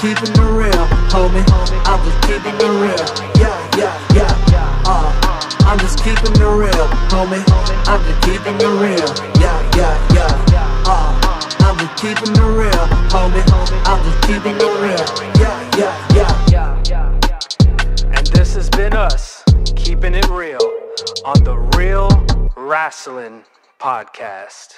keeping it real, homie. I'm just keeping it real. Yeah, yeah, yeah. Uh, I'm just keeping it real, homie. I'm just keeping it real. Yeah, yeah, yeah. Uh, I'm just keeping it real, homie. I'm just keeping it real. Yeah, yeah, yeah. And this has been us, keeping it real on the Real Rasslin Podcast.